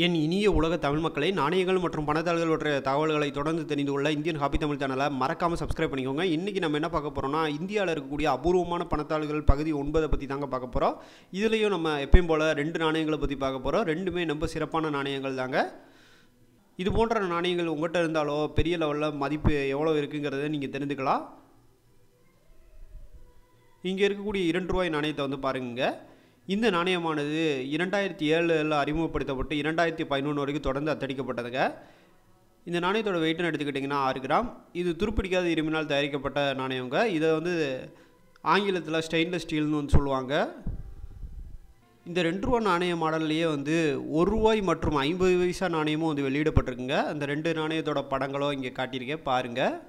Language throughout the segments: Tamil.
என் இனிய உலக தமிழ் மக்களை நாணயங்கள் மற்றும் பணத்தாள்கள் பற்றிய தகவல்களை தொடர்ந்து தெரிந்து கொள்ள இந்தியன் ஹாப்பி தமிழ் சேனலை மறக்காமல் சப்ஸ்கிரைப் பண்ணிக்கோங்க. இன்றைக்கி நம்ம என்ன பார்க்க போகிறோம்னா இந்தியாவில் இருக்கக்கூடிய அபூர்வமான பணத்தாள்கள் பகுதி ஒன்பதை பற்றி தாங்க பார்க்க போகிறோம் இதுலேயும் நம்ம எப்பயும் போல் ரெண்டு நாணயங்களை பற்றி பார்க்க போகிறோம் ரெண்டுமே ரொம்ப சிறப்பான நாணயங்கள் தாங்க. இது போன்ற நாணயங்கள் உங்கள்கிட்ட இருந்தாலோ பெரிய லெவலில் மதிப்பு எவ்வளோ இருக்குங்கிறத நீங்கள் தெரிஞ்சுக்கலாம். இங்கே இருக்கக்கூடிய இரண்டு ரூபாய் நாணயத்தை வந்து பாருங்கள் இந்த நாணயமானது இரண்டாயிரத்தி ஏழில் அறிமுகப்படுத்தப்பட்டு இரண்டாயிரத்தி பதினொன்று வரைக்கும் தொடர்ந்து அத்தடிக்கப்பட்டதுங்க. இந்த நாணயத்தோட வெயிட்னு எடுத்துக்கிட்டிங்கன்னா ஆறு கிராம். இது துருப்பிடிக்காத இரும்பினால் தயாரிக்கப்பட்ட நாணயங்க. இதை வந்து ஆங்கிலத்தில் ஸ்டெயின்லெஸ் ஸ்டீல்னு வந்து சொல்லுவாங்க. இந்த ரெண்டு ரூபா நாணய மாடல்லையே வந்து ஒரு ரூபாய் மற்றும் ஐம்பது பைசா நாணயமும் வந்து வெளியிடப்பட்டிருக்குங்க. அந்த ரெண்டு நாணயத்தோட படங்களும் இங்கே காட்டியிருக்கேன். பாருங்கள்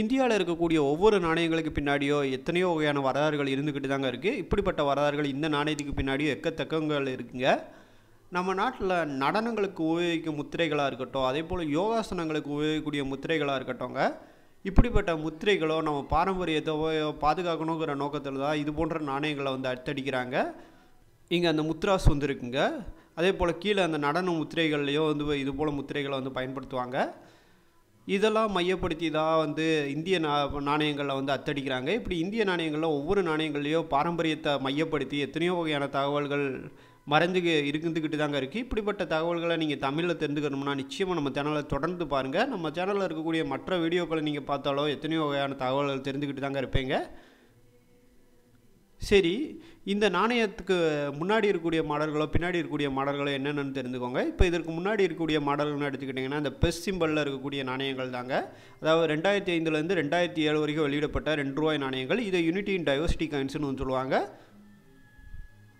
இந்தியாவில் இருக்கக்கூடிய ஒவ்வொரு நாணயங்களுக்கு பின்னாடியோ எத்தனையோ வகையான வரலாறுகள் இருந்துக்கிட்டு தாங்க இருக்குது இப்படிப்பட்ட வரலாறுகள் இந்த நாணயத்துக்கு பின்னாடியோ எக்கத்தக்கங்கள் இருக்குங்க. நம்ம நாட்டில் நடனங்களுக்கு உபயோகிக்கும் முத்திரைகளாக இருக்கட்டும் அதே போல் யோகாசனங்களுக்கு உபயோகிக்கக்கூடிய முத்திரைகளாக இருக்கட்டும்ங்க. இப்படிப்பட்ட முத்திரைகளோ நம்ம பாரம்பரியத்தை பாதுகாக்கணுங்கிற நோக்கத்தில் தான் இது போன்ற நாணயங்களை வந்து அத்தடிக்கிறாங்க. இங்கே அந்த முத்ராஸ் வந்து இருக்குங்க. அதே போல் கீழே அந்த நடன முத்திரைகள்லையோ வந்து இது போல் முத்திரைகளை வந்து பயன்படுத்துவாங்க. இதெல்லாம் மையப்படுத்தி தான் வந்து இந்திய நா நாணயங்களில் வந்து அத்தடிக்கிறாங்க. இப்படி இந்திய நாணயங்களில் ஒவ்வொரு நாணயங்கள்லேயோ பாரம்பரியத்தை மையப்படுத்தி எத்தனையோ வகையான தகவல்கள் மறைஞ்சு இருந்துக்கிட்டு தாங்க இருக்குது இப்படிப்பட்ட தகவல்களை நீங்கள் தமிழில் தெரிஞ்சுக்கணும்னா நிச்சயமாக நம்ம சேனலை தொடர்ந்து பாருங்கள் நம்ம சேனலில் இருக்கக்கூடிய மற்ற வீடியோக்களை நீங்கள் பார்த்தாலோ எத்தனையோ வகையான தகவல்கள் தெரிஞ்சுக்கிட்டு தாங்க இருப்பீங்க. சரி இந்த நாணயத்துக்கு முன்னாடி இருக்கக்கூடிய மாடல்களோ பின்னாடி இருக்கக்கூடிய மாடல்களோ என்னென்னு தெரிஞ்சுக்கோங்க. இப்போ இதற்கு முன்னாடி இருக்கக்கூடிய மாடல்கள்னு எடுத்துக்கிட்டிங்கன்னா இந்த பெஸ் சிம்பிளில் இருக்கக்கூடிய நாணயங்கள் தாங்க. அதாவது ரெண்டாயிரத்தி ஐந்துலேருந்து ரெண்டாயிரத்தி ஏழு வரைக்கும் வெளியிடப்பட்ட ரெண்டு ரூபாய் நாணயங்கள். இதை யூனிட்டி இன் டைவர்சிட்டி காயின்ஸ்னு சொல்லுவாங்க.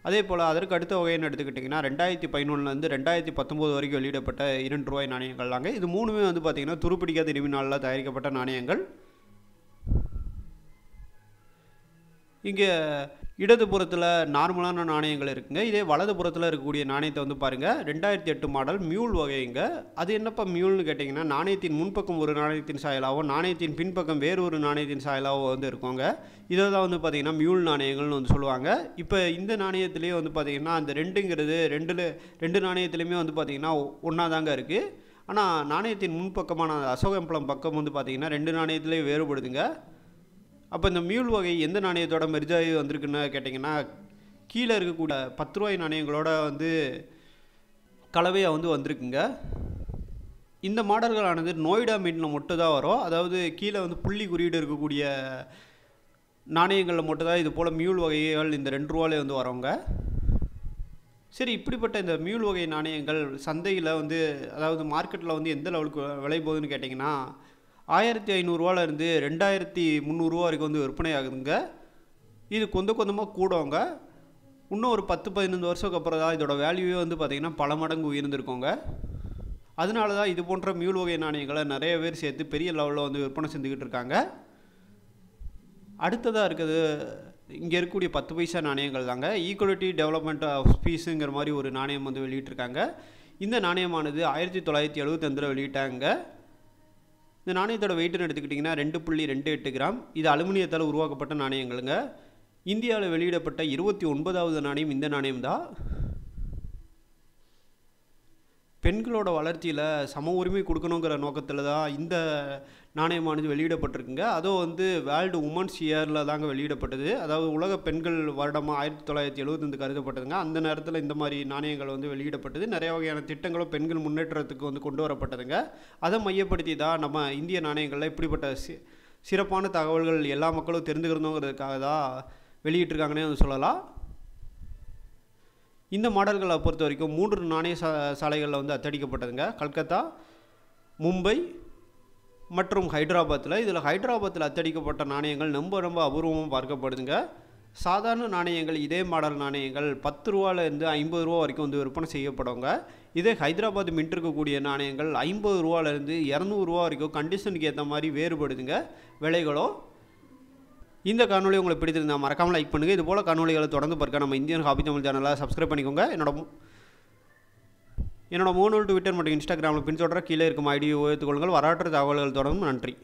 அதே போல் அதற்கு அடுத்த வகைன்னு எடுத்துக்கிட்டிங்கன்னா ரெண்டாயிரத்தி பதினொன்றுலேருந்து ரெண்டாயிரத்தி பத்தொம்போது வரைக்கும் வெளியிடப்பட்ட இரண்டு ரூபாய் நாணயங்கள் தாங்க. இது மூணுமே வந்து பார்த்திங்கன்னா துருப்பிடிக்காத இருமினாலில் தயாரிக்கப்பட்ட நாணயங்கள். இங்கே இடது புறத்தில் நார்மலான நாணயங்கள் இருக்குங்க. இதே வலது புறத்தில் இருக்கக்கூடிய நாணயத்தை வந்து பாருங்கள் ரெண்டாயிரத்தி எட்டு மாடல் மியூல் வகைங்க. அது என்னப்பா மியூல்னு கேட்டிங்கன்னா நாணயத்தின் முன்பக்கம் ஒரு நாணயத்தின் சாயலாகவும் நாணயத்தின் பின்பக்கம் வேறு ஒரு நாணயத்தின் சாயலாகவும் வந்து இருக்குங்க. இதை தான் வந்து பார்த்திங்கன்னா மியூல் நாணயங்கள்னு வந்து சொல்லுவாங்க. இப்போ இந்த நாணயத்துலேயே வந்து பார்த்திங்கன்னா அந்த ரெண்டுங்கிறது ரெண்டில் ரெண்டு நாணயத்துலேயுமே வந்து பார்த்திங்கன்னா ஒன்றா தாங்க இருக்குது ஆனால் நாணயத்தின் முன்பக்கமான அசோகம்பலம் பக்கம் வந்து பார்த்திங்கன்னா ரெண்டு நாணயத்துலேயே வேறுபடுதுங்க. அப்போ இந்த மியூல் வகை எந்த நாணயத்தோட மெர்ஜாகி வந்திருக்குன்னு கேட்டிங்கன்னா கீழே இருக்கக்கூடிய பத்து ரூபாய் நாணயங்களோட வந்து கலவையாக வந்து வந்திருக்குங்க. இந்த மாடல்களானது நோய்டா மீட்டில் மட்டும் தான் வரும். அதாவது கீழே வந்து புள்ளி குறியீடு இருக்கக்கூடிய நாணயங்களில் மட்டும் தான் இது போல் மியூல் வகைகள் இந்த ரெண்டு ரூபாலே வந்து வரவங்க சரி இப்படிப்பட்ட இந்த மியூல் வகை நாணயங்கள் சந்தையில் வந்து அதாவது மார்க்கெட்டில் வந்து எந்த லெவலுக்கு விலை போகுதுன்னு கேட்டிங்கன்னா ஆயிரத்தி ஐநூறுரூவாலேருந்து ரெண்டாயிரத்தி முந்நூறுரூவா வரைக்கும் வந்து விற்பனை ஆகுதுங்க இது கொஞ்சம் கொஞ்சமாக கூடவங்க இன்னும் ஒரு பத்து பதினஞ்சு வருஷத்துக்கு அப்புறம் தான் இதோட வேல்யூவே வந்து பார்த்திங்கன்னா பல மடங்கு உயர்ந்திருக்கோங்க. அதனால தான் இது போன்ற மியூல் வகை நாணயங்களை நிறைய பேர் சேர்த்து பெரிய லெவலில் வந்து விற்பனை செஞ்சுக்கிட்டு இருக்காங்க. அடுத்ததாக இருக்குது இங்கே இருக்கக்கூடிய பத்து பைசா நாணயங்கள் தாங்க. ஈக்குவலிட்டி டெவலப்மெண்ட் ஆஃப் ஸ்பீஸுங்கிற மாதிரி ஒரு நாணயம் வந்து வெளியிட்டிருக்காங்க. இந்த நாணயமானது ஆயிரத்தி தொள்ளாயிரத்தி எழுபத்தஞ்சில் வெளியிட்டாங்க. இந்த நாணயத்தோட வெயிட்னு எடுத்துக்கிட்டிங்கன்னா ரெண்டு புள்ளி ரெண்டு எட்டு கிராம். இது அலுமினியத்தால் உருவாக்கப்பட்ட நாணயங்களுங்க. இந்தியாவில் வெளியிடப்பட்ட இருபத்தி ஒன்பதாவது நாணயம் இந்த நாணயம் தான் பெண்களோட வளர்ச்சியில் சம உரிமை கொடுக்கணுங்கிற நோக்கத்தில் தான் இந்த நாணயமானது வெளியிடப்பட்டிருக்குங்க. அதுவும் வந்து வேர்ல்டு உமன்ஸ் இயரில் தாங்க வெளியிடப்பட்டது. அதாவது உலக பெண்கள் வருடமாக ஆயிரத்தி தொள்ளாயிரத்தி எழுபத்தஞ்சு கருதப்பட்டதுங்க. அந்த நேரத்தில் இந்த மாதிரி நாணயங்கள் வந்து வெளியிடப்பட்டது. நிறைய வகையான திட்டங்களும் பெண்கள் முன்னேற்றத்துக்கு வந்து கொண்டு வரப்பட்டதுங்க. அதை மையப்படுத்தி தான் நம்ம இந்திய நாணயங்களில் இப்படிப்பட்ட சி சிறப்பான தகவல்கள் எல்லா மக்களும் தெரிந்துக்கிறதுங்கிறதுக்காக தான் வெளியிட்டிருக்காங்கன்னே வந்து சொல்லலாம். இந்த மாடல்களை பொறுத்த வரைக்கும் மூன்று நாணய சா சாலைகளில் வந்து அத்தடிக்கப்பட்டதுங்க. கல்கத்தா மும்பை மற்றும் ஹைதராபாத்தில் இதில் ஹைதராபாத்தில் அத்தடிக்கப்பட்ட நாணயங்கள் ரொம்ப ரொம்ப அபூர்வமாக பார்க்கப்படுதுங்க. சாதாரண நாணயங்கள் இதே மாடல் நாணயங்கள் பத்து ரூபாலேருந்து ஐம்பது ரூபா வரைக்கும் வந்து விற்பனை செய்யப்படுங்க. இதே ஹைதராபாத் மின்ட் இருக்கக்கூடிய நாணயங்கள் ஐம்பது ரூபாலேருந்து இரநூறுவா வரைக்கும் கண்டிஷனுக்கு ஏற்ற மாதிரி வேறுபடுதுங்க. விலைகளோ இந்த காணொலி உங்களுக்கு பிடித்திருந்தா மறக்காமல் லைக் பண்ணுங்கள் இது போல் காணொலிகளை தொடர்ந்து பார்க்க நம்ம இந்தியன் ஹாபி தமிழ் சேனலை சப்ஸ்கிரைப் பண்ணிக்கோங்க. என்னோட என்னோட மூணு ட்விட்டர் மற்றும் இன்ஸ்டாகிராமில் பின்தொடர கீழே இருக்கும் ஐடியை உயர்த்துக்கொள்ளுங்கள். வரலாற்று தகவல்கள் தொடரும் நன்றி.